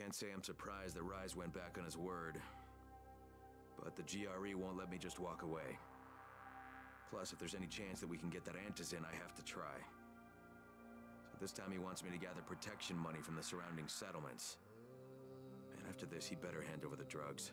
can't say I'm surprised that Rais went back on his word. But the GRE won't let me just walk away. Plus, if there's any chance that we can get that Antizin, I have to try. So this time he wants me to gather protection money from the surrounding settlements. And after this, he better hand over the drugs.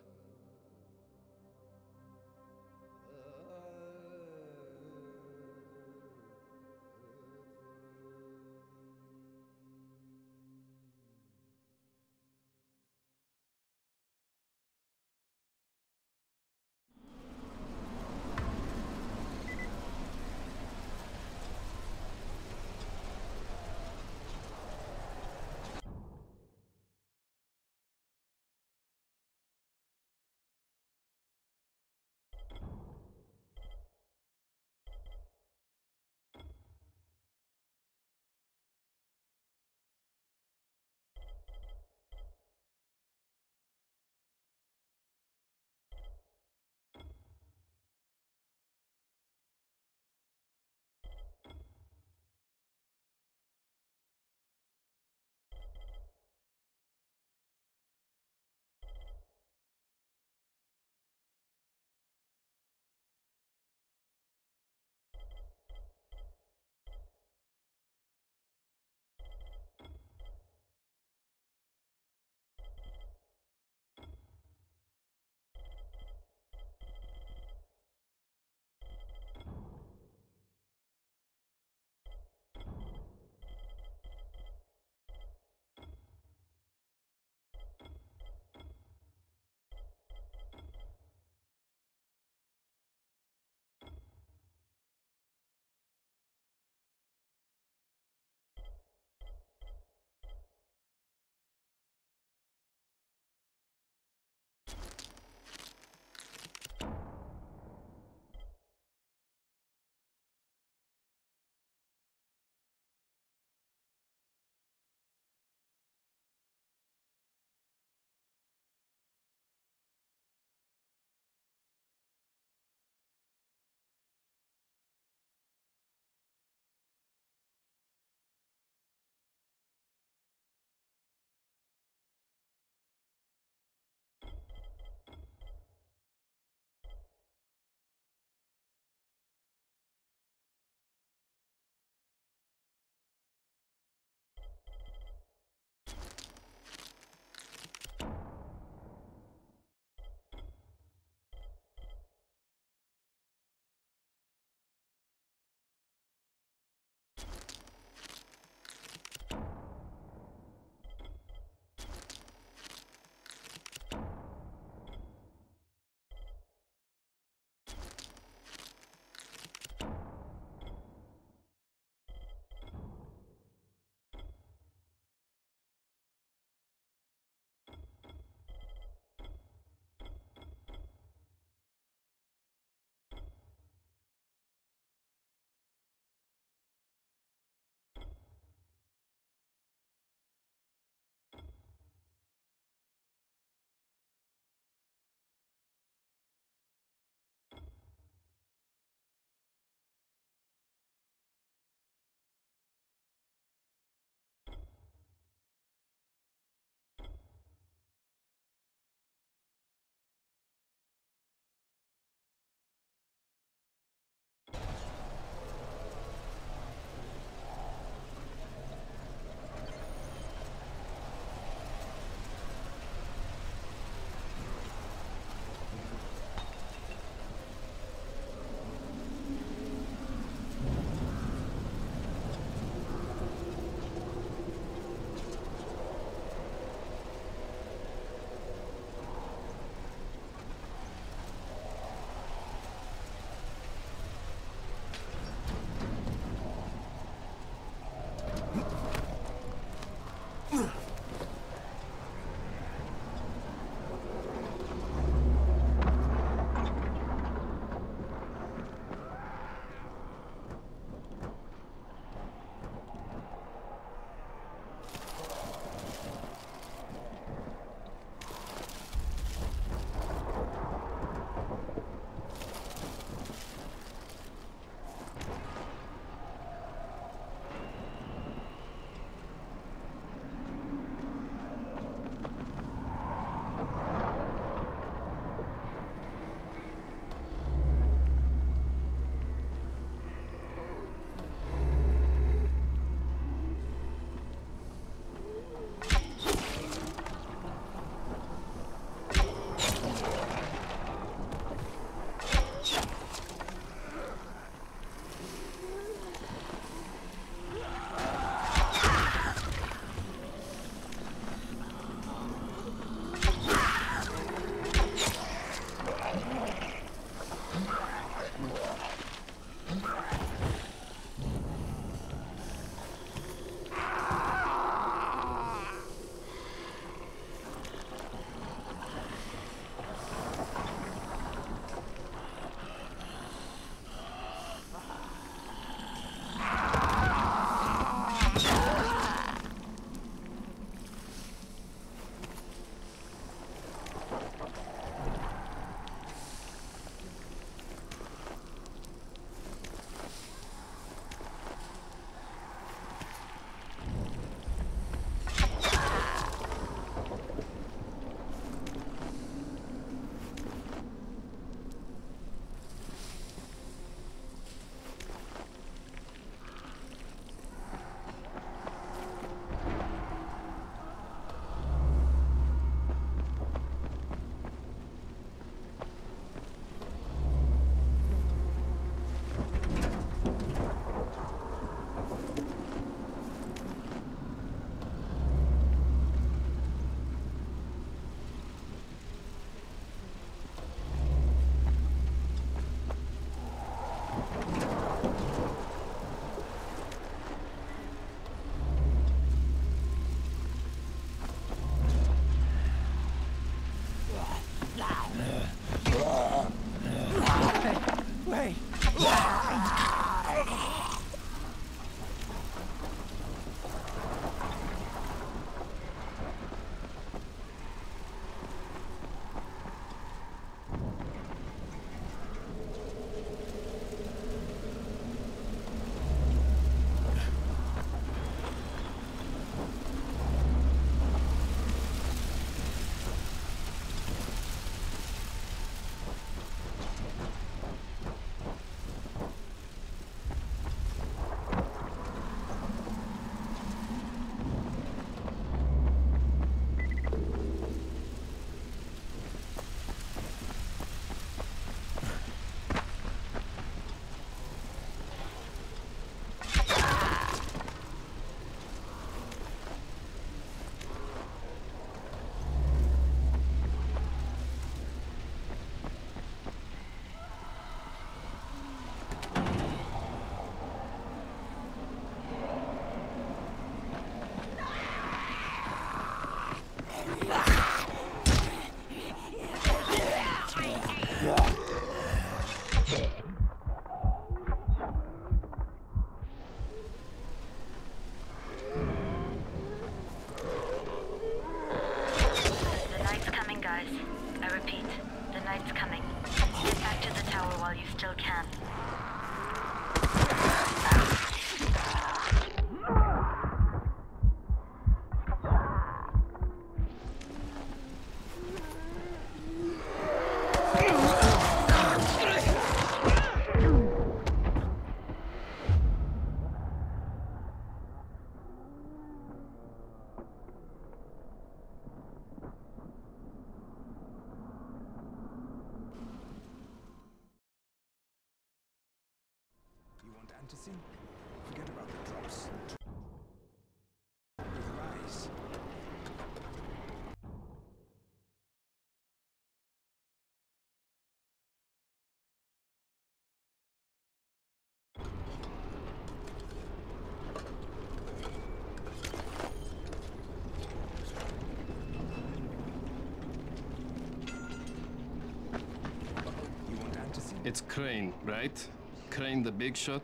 It's Crane, right? Crane the big shot?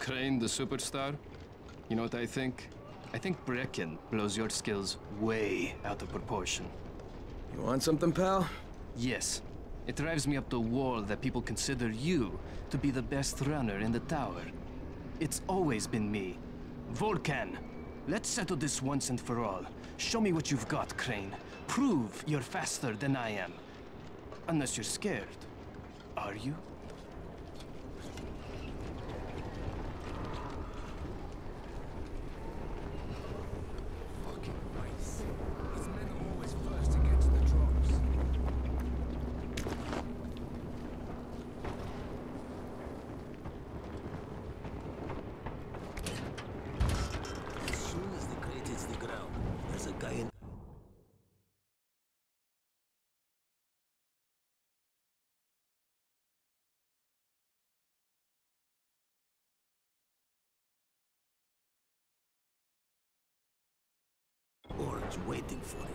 Crane the superstar? You know what I think? I think Brecken blows your skills way out of proportion. You want something, pal? Yes, it drives me up the wall that people consider you to be the best runner in the tower. It's always been me. Volcan, let's settle this once and for all. Show me what you've got, Crane. Prove you're faster than I am. Unless you're scared. Are you? Fucking Rais. His men are always first to get to the drops. As soon as the crate hits the ground, there's a guy in. Orange waiting for it.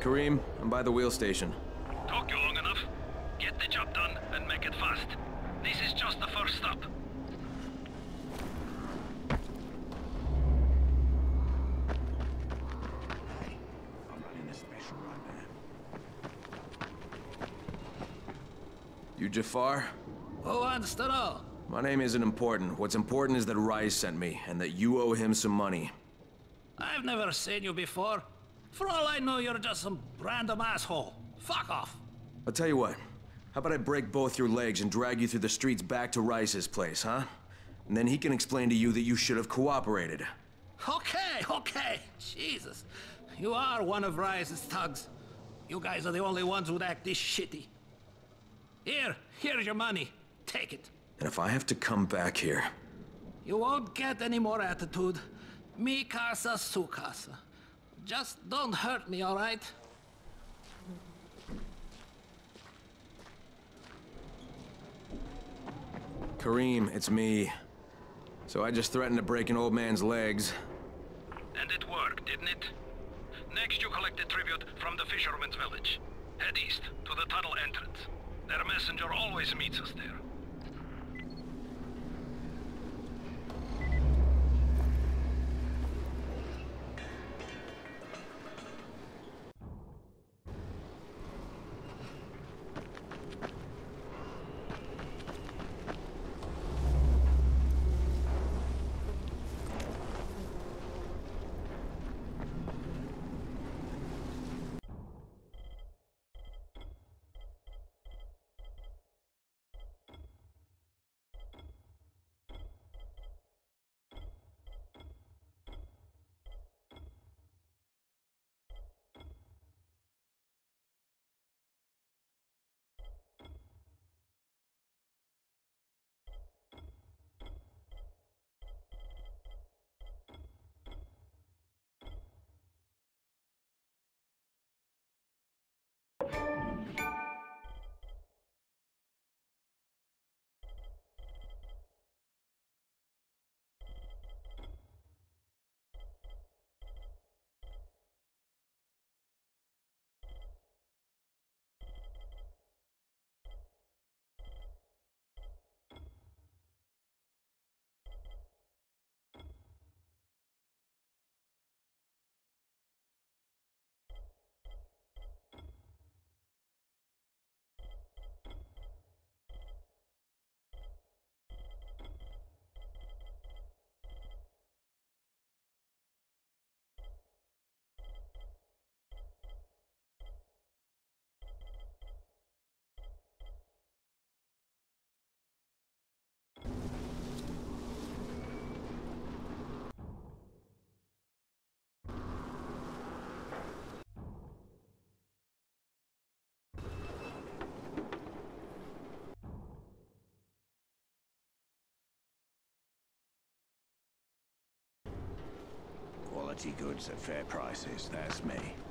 Kareem, I'm by the wheel station. Talk you long enough. Get the job done and make it fast. This is just the first stop. You Jafar? Oh, Who wants to know? My name isn't important. What's important is that Rais sent me, and that you owe him some money. I've never seen you before. For all I know, you're just some random asshole. Fuck off. I'll tell you what. How about I break both your legs and drag you through the streets back to Rais's place, huh? And then he can explain to you that you should have cooperated. Okay, okay. Jesus. You are one of Rais's thugs. You guys are the only ones who'd act this shitty. Here, here's your money. Take it. And if I have to come back here, You won't get any more attitude. Mi casa, su casa. Just don't hurt me, all right? Kareem, it's me. So I just threatened to break an old man's legs. And it worked, didn't it? Next, you collect the tribute from the fisherman's village. Head east to the tunnel entrance. Their messenger always meets us there. Quality goods at fair prices, that's me.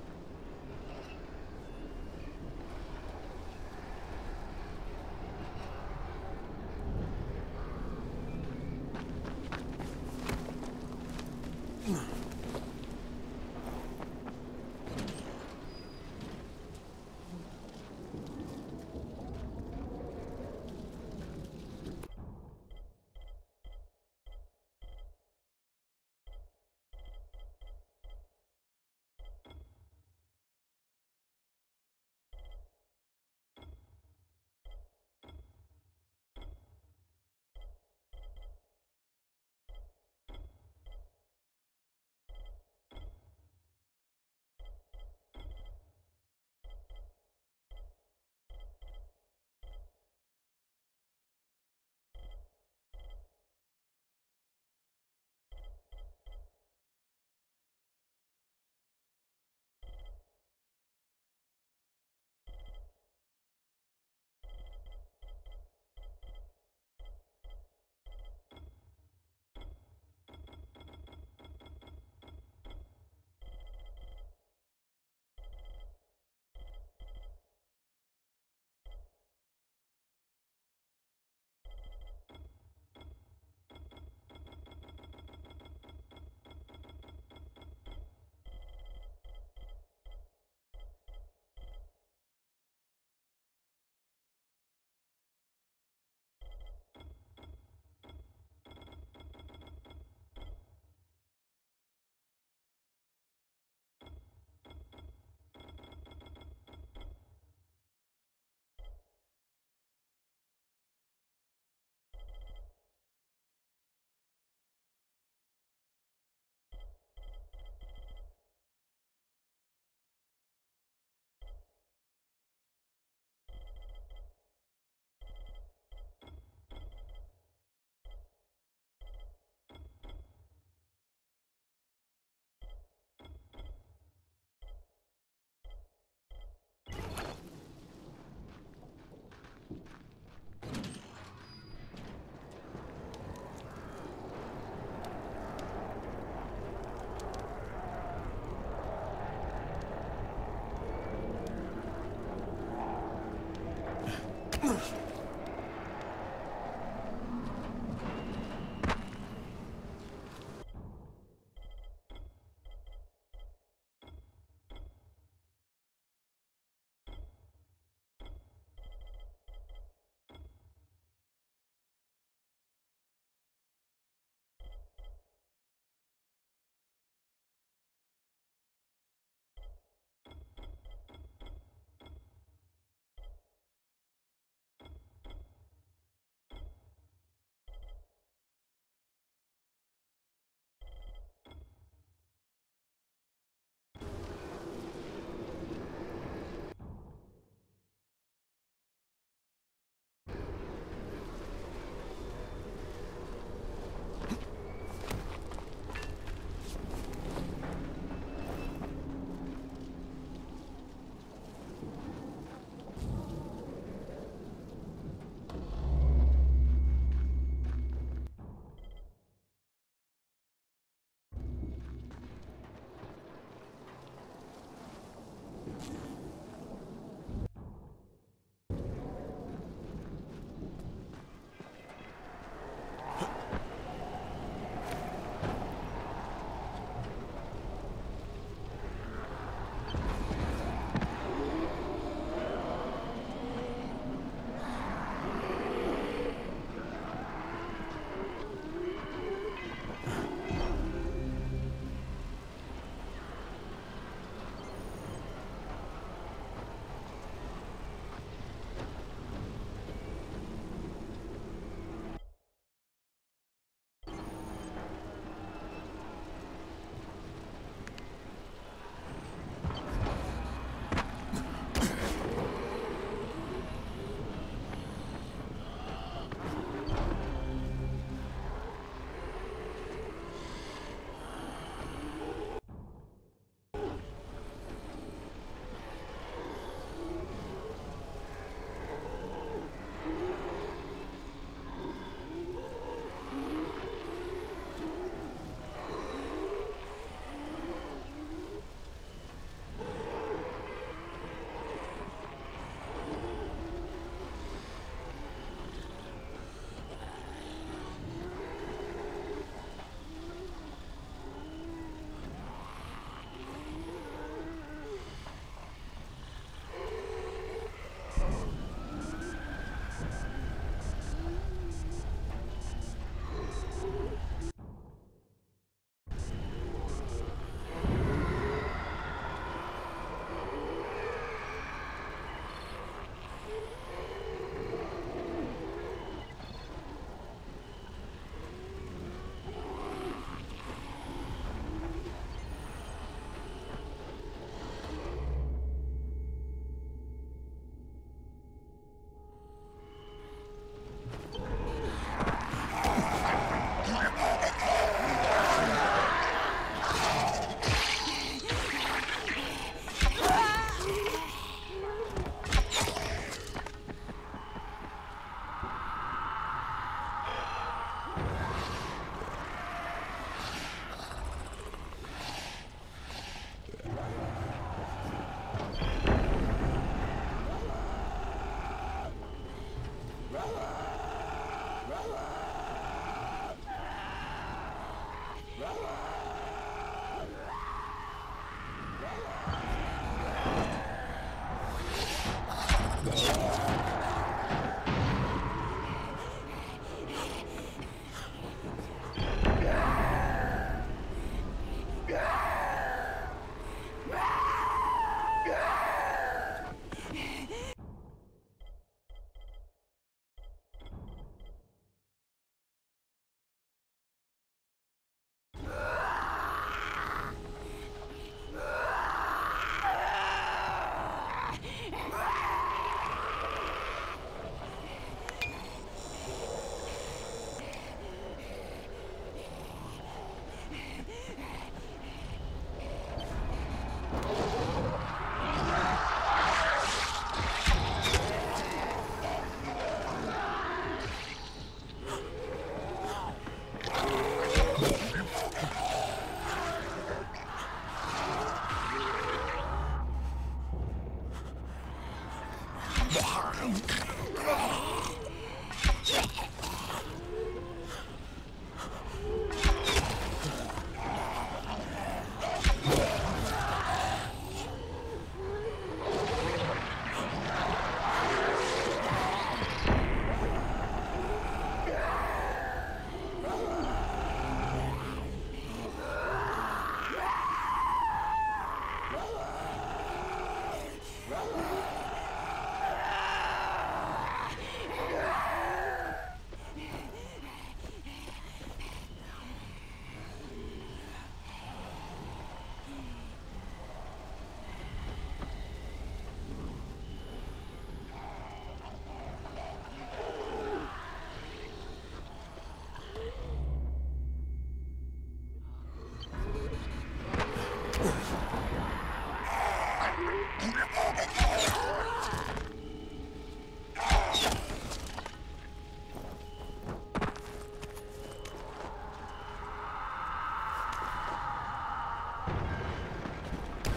Behind.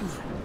不远。